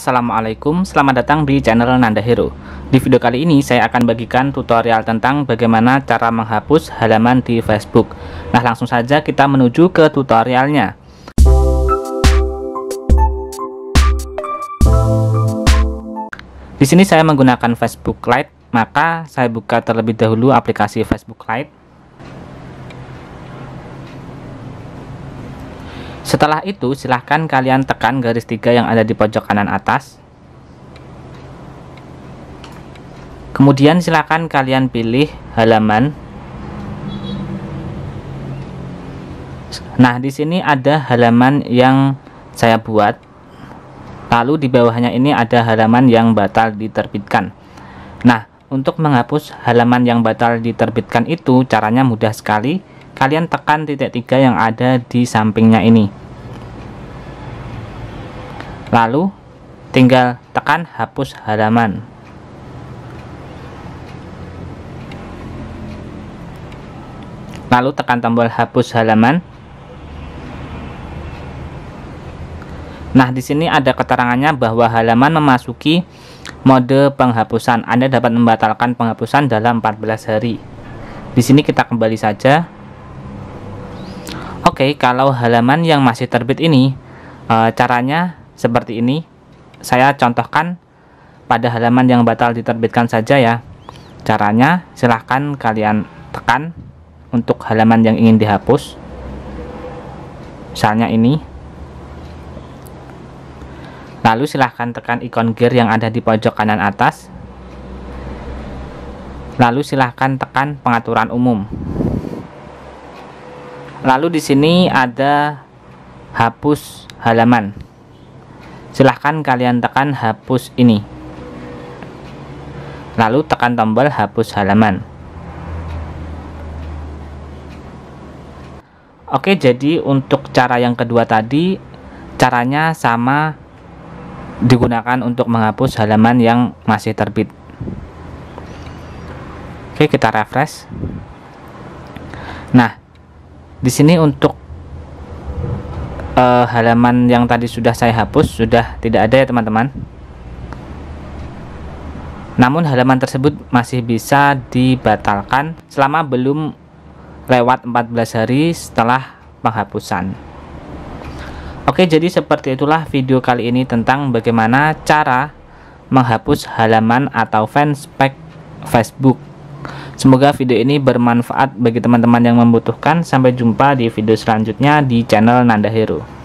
Assalamualaikum, selamat datang di channel Nanda Hero. Di video kali ini saya akan bagikan tutorial tentang bagaimana cara menghapus halaman di Facebook. Nah, langsung saja kita menuju ke tutorialnya. Di sini saya menggunakan Facebook Lite, maka saya buka terlebih dahulu aplikasi Facebook Lite. Setelah itu, silahkan kalian tekan garis tiga yang ada di pojok kanan atas. Kemudian silahkan kalian pilih halaman. Nah, di sini ada halaman yang saya buat. Lalu di bawahnya ini ada halaman yang batal diterbitkan. Nah, untuk menghapus halaman yang batal diterbitkan itu caranya mudah sekali. Kalian tekan titik tiga yang ada di sampingnya ini. Lalu tinggal tekan hapus halaman. Lalu tekan tombol hapus halaman. Nah, di sini ada keterangannya bahwa halaman memasuki mode penghapusan. Anda dapat membatalkan penghapusan dalam 14 hari. Di sini kita kembali saja. Oke, kalau halaman yang masih terbit ini e, caranya seperti ini saya contohkan pada halaman yang batal diterbitkan saja ya. Caranya silahkan kalian tekan untuk halaman yang ingin dihapus. Misalnya ini. Lalu silahkan tekan ikon gear yang ada di pojok kanan atas. Lalu silahkan tekan pengaturan umum. Lalu di sini ada hapus halaman silahkan kalian tekan hapus ini. Lalu tekan tombol hapus halaman. Oke jadi untuk cara yang kedua tadi caranya sama digunakan untuk menghapus halaman yang masih terbit. Oke kita refresh. Nah di sini untuk uh, halaman yang tadi sudah saya hapus sudah tidak ada ya teman-teman. Namun halaman tersebut masih bisa dibatalkan selama belum lewat 14 hari setelah penghapusan. Oke jadi seperti itulah video kali ini tentang bagaimana cara menghapus halaman atau fanspage Facebook Semoga video ini bermanfaat bagi teman-teman yang membutuhkan. Sampai jumpa di video selanjutnya di channel Nanda Hero.